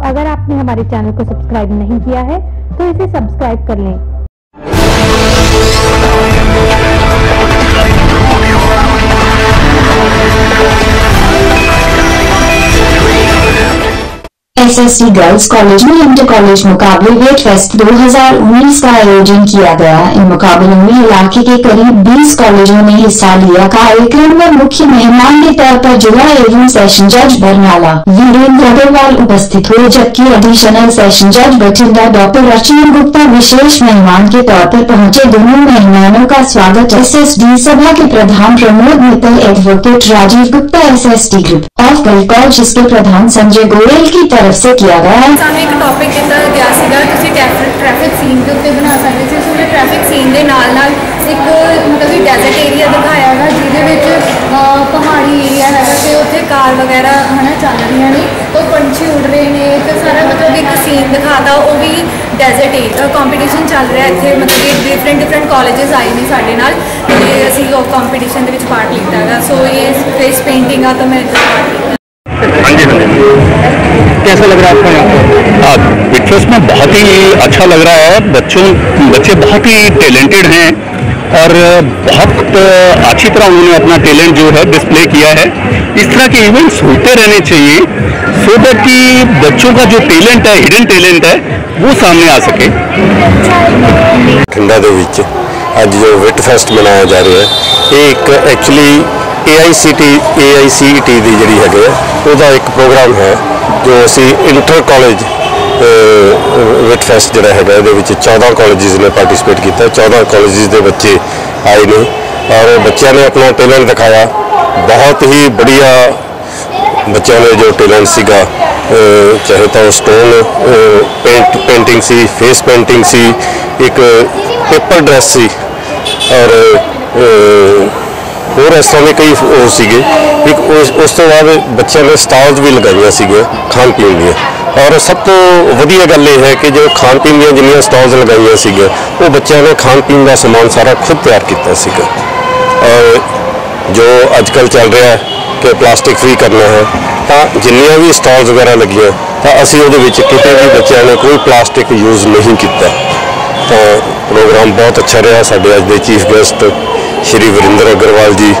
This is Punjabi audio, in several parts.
अगर आपने हमारे चैनल को सब्सक्राइब नहीं किया है तो इसे सब्सक्राइब कर लें। एसएससी गर्ल्स कॉलेज में इंटर कॉलेज मुकाबले वेट फेस्ट 2019 का आयोजन किया गया। इन मुकाबलों में इलाके के करीब 20 कॉलेजों ने हिस्सा लिया। कार्यक्रम में मुख्य मेहमान के तौर पर जिला एवं सेशन जज बरनाला। वीरेंद्र अग्रवाल उपस्थित हुए, जबकि एडिशनल सेशन जज बठिंडा डॉक्टर रचना गुप्ता विशेष मेहमान के तौर पर पहुँचे। दोनों मेहमानों का स्वागत। एसएसडी सभा के प्रधान Pramod Mittal advocate Rajiv Gupta S S group of Kalkaul जिसके प्रधान संजय गोयल की तरफ़ से किया गया ਸਾਨੂੰ ਇੱਕ ਟੌਪਿਕ ਦਿੱਤਾ ਗਿਆ ਸੀਗਾ ਤੁਸੀਂ ਟ੍ਰੈਫਿਕ ਸੀਨ ਦੇ ਉੱਤੇ ਬਣਾ ਸਕਦੇ ਸੀ ਉਸ ਵਿੱਚ ਟ੍ਰੈਫਿਕ ਸੀਨ ਦੇ ਨਾਲ ਨਾਲ ਇੱਕ ਮਤਲਬ ਕਿ ਡੈਜ਼ਰਟ ਏਰੀਆ ਦਿਖਾਇਆ ਹੈਗਾ ਜਿਹਦੇ ਵਿੱਚ ਅਹ, ਪਹਾੜੀ ਏਰੀਆ ਹੈਗਾ ਤੇ ਉੱਥੇ ਕਾਰ ਵਗੈਰਾ ਹਨਾ ਚੱਲ ਰਹੀਆਂ ਨੇ ਉਹ ਪੰਛੀ ਉੱਡ ਰਹੇ ਨੇ ਤੇ ਸਾਰਾ ਮਤਲਬ ਇੱਕ ਸੀਨ ਦਿਖਾਤਾ ਉਹ ਵੀ ਡੈਜ਼ਰਟ ਏਰੀਆ ਕੰਪੀਟੀਸ਼ਨ ਚੱਲ ਰਿਹਾ ਇੱਥੇ ਮਤਲਬ ਕਿ ਡਿਫਰੈਂਟ ਡਿਫਰੈਂਟ ਕਾਲਜਸ ਆਏ ਨੇ ਸਾਡੇ ਨਾਲ ਤੇ ਅਸੀਂ ਉਹ ਕੰਪੀਟੀਸ਼ਨ ਦੇ ਵਿੱਚ ਪਾਰਟ ਲਿੱਤਾ ਹੈਗਾ ਸੋ ਇਹ ਫੇਸ ਪੇਂਟਿੰਗ ਆ ਤਾਂ ਮੈਂ ਇੱਥੇ कैसा लग रहा है आपको यहाँ पर विट्रस हाँ, में बहुत ही अच्छा लग रहा है। बच्चों बच्चे बहुत ही टैलेंटेड हैं और बहुत अच्छी तरह उन्होंने अपना टैलेंट जो है डिस्प्ले किया है। इस तरह के इवेंट्स होते रहने चाहिए सो दैट कि बच्चों का जो टैलेंट है हिडन टैलेंट है वो सामने आ सके। ठंडा के अज जो विट फेस्ट मनाया जा रहा है ये एक एक्चुअली ਐਕਚੁਅਲੀ AICT AICT ਦੀ ਜਿਹੜੀ ਹੈਗੇ ਆ, ਉਹਦਾ ਇੱਕ ਪ੍ਰੋਗਰਾਮ ਹੈ, ਜੋ ਅਸੀਂ ਇੰਟਰ ਕਾਲਜ ਵਿਟ ਫੈਸਟ ਜਿਹੜਾ ਹੈਗਾ, ਇਹਦੇ ਵਿੱਚ 14 ਕਾਲਜਸ ਨੇ ਪਾਰਟਿਸਿਪੇਟ ਕੀਤਾ। 14 ਕਾਲਜਸ ਦੇ ਬੱਚੇ ਆਏ ਨੇ ਔਰ ਬੱਚਿਆਂ ਨੇ ਆਪਣਾ ਟੈਲੈਂਟ ਦਿਖਾਇਆ। ਬਹੁਤ ਹੀ ਬੜੀਆ ਬੱਚਿਆਂ ਨੇ ਜੋ ਟੈਲੈਂਟ ਸੀਗਾ ਚਾਹੇ ਤਾਂ ਉਹ ਸਟੋਨ ਪੇਂਟ ਪੇਂਟਿੰਗ ਸੀ ਫੇਸ ਪੇਂਟਿੰਗ ਸੀ, ਇੱਕ ਪੇਪਰ ਡਰੈਸ ਸੀ। ਔਰ ਹੋਰ ਇਸ ਤਰ੍ਹਾਂ ਦੇ ਕਈ ਉਹ ਸੀਗੇ। ਇੱਕ ਉਸ ਉਸ ਤੋਂ ਬਾਅਦ ਬੱਚਿਆਂ ਨੇ ਸਟਾਲਸ ਵੀ ਲਗਾਈਆਂ ਸੀਗੀਆਂ, ਖਾਣ ਪੀਣ ਦੀਆਂ। ਔਰ ਸਭ ਤੋਂ ਵਧੀਆ ਗੱਲ ਇਹ ਹੈ ਕਿ ਜੋ ਖਾਣ ਪੀਣ ਦੀਆਂ ਜਿੰਨੀਆਂ ਸਟਾਲਸ ਲਗਾਈਆਂ ਸੀਗੀਆਂ, ਉਹ ਬੱਚਿਆਂ ਨੇ ਖਾਣ ਪੀਣ ਦਾ ਸਮਾਨ ਸਾਰਾ ਖੁਦ ਤਿਆਰ ਕੀਤਾ ਸੀਗਾ। ਔਰ ਜੋ ਅੱਜ ਕੱਲ੍ਹ ਚੱਲ ਰਿਹਾ ਹੈ ਕਿ ਪਲਾਸਟਿਕ ਫ੍ਰੀ ਕਰਨਾ ਹੈ, ਤਾਂ ਜਿੰਨੀਆਂ ਵੀ ਸਟਾਲਸ ਵਗੈਰਾ ਲੱਗੀਆਂ, ਤਾਂ ਅਸੀਂ ਉਹਦੇ ਵਿੱਚ ਕਿਤੇ ਵੀ ਬੱਚਿਆਂ ਨੇ ਕੋਈ ਪਲਾਸਟਿਕ ਯੂਜ਼ ਨਹੀਂ ਕੀਤਾ। ਤਾਂ ਪ੍ਰੋਗਰਾਮ ਬਹੁਤ ਅੱਛਾ ਰਿਹਾ ਸਾਡੇ ਅੱਜ ਦੇ chief guest Shri Varinder Agarwal ji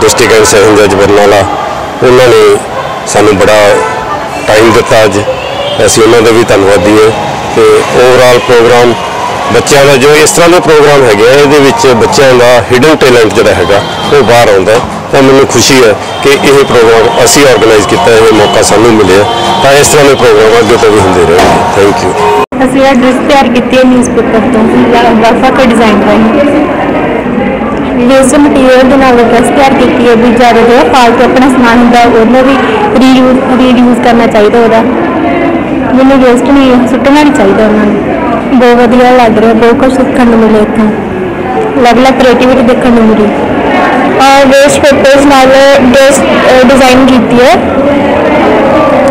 district and session ਜੱਜ ਬਰਨਾਲਾ ਉਹਨਾਂ ਨੇ ਸਾਨੂੰ ਬੜਾ ਟਾਈਮ ਦਿੱਤਾ ਅੱਜ। ਅਸੀਂ ਉਹਨਾਂ ਦੇ ਵੀ ਧੰਨਵਾਦੀ ਹਾਂ ਤੇ ਓਵਰਆਲ ਪ੍ਰੋਗਰਾਮ ਬੱਚਿਆਂ ਦਾ ਜੋ ਇਸ ਤਰ੍ਹਾਂ ਦੇ ਪ੍ਰੋਗਰਾਮ ਹੈਗੇ ਆ ਇਹਦੇ ਵਿੱਚ ਬੱਚਿਆਂ ਦਾ ਹਿਡਨ ਟੈਲੈਂਟ ਜਿਹੜਾ ਹੈਗਾ ਉਹ ਬਾਹਰ ਆਉਂਦਾ। ਤਾਂ ਮੈਨੂੰ ਖੁਸ਼ੀ ਹੈ ਕਿ ਇਹ ਪ੍ਰੋਗਰਾਮ ਅਸੀਂ ਆਰਗੇਨਾਈਜ਼ ਕੀਤਾ ਇਹ ਮੌਕਾ ਸਾਨੂੰ ਮਿਲਿਆ। ਤਾਂ ਇਸ ਤਰ੍ਹਾਂ ਦੇ ਪ੍ਰੋਗਰਾਮ ਅੱਗੇ ਤੋਂ ਵੀ ਹੁੰਦੇ ਰਹਿਣਗੇ। ਥੈਂਕ ਯੂ ਅਸੀਂ ਇਹ ਡਰੈਸ ਤਿਆਰ ਕੀਤੀ ਹੈ ਨਿਊਜ਼ਪੇਪਰ ਤੋਂ। ਵਾਫਾ ਕੇ ਡਿਜ਼ਾਈਨ ਰਾਹੀਂ ਵੇਸਟ ਮਟੀਰੀਅਲ ਦੇ ਨਾਲ ਡਰੈਸ ਤਿਆਰ ਕੀਤੀ ਹੈ ਵੀ ਜ਼ਿਆਦਾ ਜਿਹੜਾ ਫਾਲਤੂ ਆਪਣਾ ਸਮਾਨ ਹੁੰਦਾ ਉਹਨੂੰ ਵੀ ਰੀਯੂਜ਼ ਰੀਯੂਜ਼ ਕਰਨਾ ਚਾਹੀਦਾ ਉਹਦਾ ਮੈਨੂੰ ਵੇਸਟ ਨਹੀਂ ਸੁੱਟਣਾ ਨਹੀਂ ਚਾਹੀਦਾ ਉਹਨਾਂ ਨੂੰ ਬਹੁਤ ਵਧੀਆ ਲੱਗ ਰਿਹਾ ਬਹੁਤ ਕੁਝ ਸਿੱਖਣ ਨੂੰ ਮਿਲਿਆ ਇੱਥੋਂ ਅਲੱਗ ਅਲੱਗ ਕ੍ਰੀਏਟੀਵਿਟੀ ਦੇਖਣ ਨੂੰ ਮਿਲੀ ਔਰ ਵੇਸਟ ਪੇਪਰਸ ਨਾਲ ਡਰੈਸ ਡਿਜ਼ਾਈਨ ਕੀਤੀ ਹੈ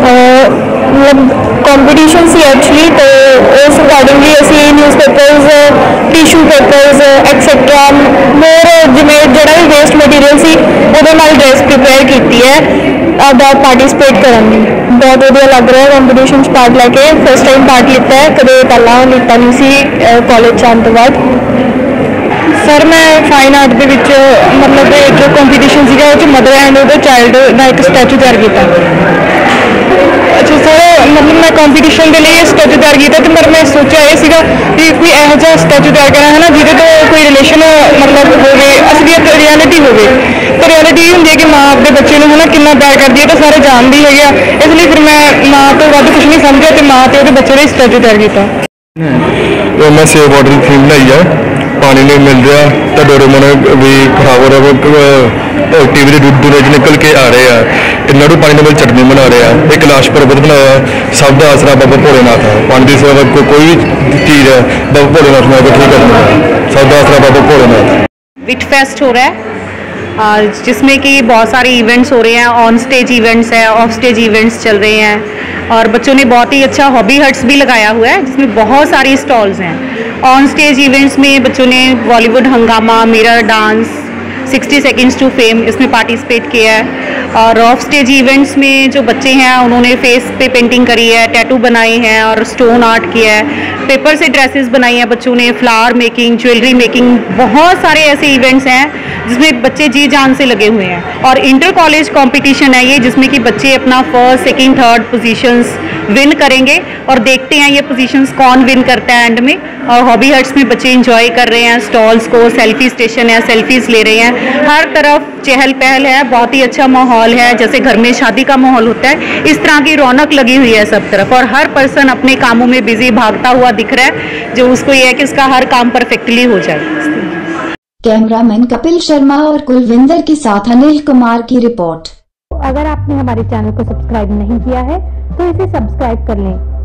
ਅਹ ਮਤਲਬ ਕੰਪੀਟੀਸ਼ਨ ਸੀ ਐਕਚੁਅਲੀ ਤੇ ਉਸ ਅਕੋਰਡਿੰਗਲੀ ਅਸੀਂ ਨਿਊਜ਼ਪੇਪਰਸ ਟਿਸ਼ੂ ਪੇਪਰਸ ਐਕਸੈਟਰਾ ਹੋਰ ਜਿਵੇਂ ਜਿਹੜਾ ਵੀ ਵੇਸਟ ਮਟੀਰੀਅਲ ਸੀ, ਉਹਦੇ ਨਾਲ ਡਰੈਸ ਪ੍ਰਿਪੇਅਰ ਕੀਤੀ ਹੈ। ਆਪਦਾ ਪਾਰਟਿਸਿਪੇਟ ਕਰਨ ਲਈ ਬਹੁਤ ਵਧੀਆ ਲੱਗ ਰਿਹਾ ਕੰਪੀਟੀਸ਼ਨ 'ਚ ਪਾਰਟ ਲੈ ਕੇ। ਫਸਟ ਟਾਈਮ ਪਾਰਟ ਲਿੱਤਾ ਹੈ। ਕਦੇ ਪਹਿਲਾਂ ਲਿੱਤਾ ਨਹੀਂ ਸੀ ਕਾਲਜ ਜਾਣ ਤੋਂ ਬਾਅਦ। ਸਰ ਮੈਂ ਫਾਈਨ ਆਰਟ ਦੇ ਵਿੱਚ, ਮਤਲਬ ਇੱਕ ਕੰਪੀਟੀਸ਼ਨ ਸੀਗਾ, ਉਹ 'ਚ ਮਦਰ ਐਂਡ ਉਹਦੇ ਚਾਈਲਡ ਦਾ ਇੱਕ ਸਟੈਚੂ ਤਿਆਰ ਕੀਤਾ। ਅੱਛਾ ਸਰ ਮਤਲਬ ਮੈਂ ਕੰਪੀਟੀਸ਼ਨ ਦੇ ਲਈ ਸਟੈਚੂ ਤਿਆਰ ਕੀਤਾ ਤੇ ਪਰ ਮੈਂ ਸੋਚਿਆ ਇਹ ਸੀਗਾ ਕਿ ਕੋਈ ਇਹੋ ਜਿਹਾ ਸਟੈਚੂ ਤਿਆਰ ਕਰਾਂ ਹੈ ਨਾ ਜਿਹਦੇ ਤੋਂ ਕੋਈ ਰਿਲੇਸ਼ਨ ਮਤਲਬ ਹੋਵੇ ਅਸਲੀਅਤ ਰਿਐਲਿਟੀ ਹੋਵੇ। ਤੇ ਰਿਐਲਿਟੀ ਹੁੰਦੀ ਹੈ ਕਿ ਮਾਂ ਆਪਣੇ ਬੱਚੇ ਨੂੰ ਹਨਾ ਕਿੰਨਾ ਪਿਆਰ ਕਰਦੀ ਹੈ ਤਾਂ ਸਾਰੇ ਜਾਣਦੇ ਹੈਗੇ ਆ। ਇਸ ਲਈ ਫਿਰ ਮੈਂ ਮਾਂ ਤੋਂ ਵੱਧ ਕੁਝ ਨਹੀਂ ਸਮਝਿਆ ਤੇ ਮਾਂ ਤੇ ਉਹਦੇ ਬੱਚੇ ਦਾ ਸਟੈਚੂ ਤਿਆਰ ਕੀਤਾ। ਉਹ ਮੈਂ ਸੇਵ ਵਾਟਰ ਥੀਮ ਲਈ ਆ। ਪਾਣੀ ਨਹੀਂ ਮਿਲ ਰਿਹਾ, ਤਾਂ ਡੋਰੇਮੋਨ ਵੀ ਖਰਾਬ ਹੋ ਰਿਹਾ ਟੀਵੀ ਦੇ ਦੁੱਧ ਦੁੱਧ ਨਿਕਲ ਕੇ ਆ ਰਹੇ ਆ। ਇਹਨਾਂ ਨੂੰ ਪਾਣੀ ਦੇ ਨਾਲ ਚਟਨੀ ਬਣਾ ਰਹੇ ਆ। ਇੱਕ ਲਾਸ਼ ਪਰਬਤ ਬਣਾਇਆ, ਸਭ ਦਾ ਆਸਰਾ ਬਾਬਾ ਭੋਲੇਨਾਥ ਹੈ ਪਾਣੀ ਦੀ ਸੇਵਾ ਕੋਈ ਚੀਜ਼ ਹੈ ਬਾਬਾ ਭੋਲੇਨਾਥ ਨਾਲ ਇਕੱਠੀ ਕਰਨੀ ਸਭ ਦਾ ਆਸਰਾ ਬਾਬਾ ਭੋਲੇਨਾਥ। विट फेस्ट हो रहा है। जिसमें कि बहुत सारे इवेंट्स हो रहे हैं ऑन स्टेज इवेंट्स है ऑफ़ स्टेज इवेंट्स चल रहे हैं। और बच्चों ने बहुत ही अच्छा हॉबी हट्स भी लगाया हुआ है, जिसमें बहुत सारी स्टॉल्स हैं। ऑन स्टेज इवेंट्स में बच्चों ने Bollywood Hungama mirror dance 60 seconds to fame इसमें पार्टिसिपेट किया है। और ऑफ़ स्टेज इवेंट्स में जो बच्चे हैं, उन्होंने फेस पे पेंटिंग करी है टैटू बनाए हैं और स्टोन आर्ट किया है। पेपर से ड्रेसेस बनाई हैं बच्चों ने फ्लावर मेकिंग ज्वेलरी मेकिंग बहुत सारे ऐसे इवेंट्स हैं जिसमें बच्चे जी जान से लगे हुए हैं। और इंटर कॉलेज कॉम्पिटिशन है ये, जिसमें कि बच्चे अपना first second third positions win करेंगे और देखते हैं ये पोजीशंस कौन विन करता है एंड में। और हॉबी हट्स में बच्चे इंजॉय कर रहे हैं स्टॉल्स को सेल्फी स्टेशन है सेल्फीज ले रहे हैं। हर तरफ़ चहल पहल है बहुत ही अच्छा माहौल है जैसे घर में शादी का माहौल होता है इस तरह की रौनक लगी हुई है सब तरफ़। और हर पर्सन अपने कामों में बिज़ी भागता हुआ दिख रहा है जो उसको ये है कि उसका हर काम परफेक्टली हो जाए। कैमरामैन कपिल शर्मा और कुलविंदर के साथ अनिल कुमार की रिपोर्ट अगर आपने हमारे चैनल को सब्सक्राइब नहीं किया है तो इसे सब्सक्राइब कर लें।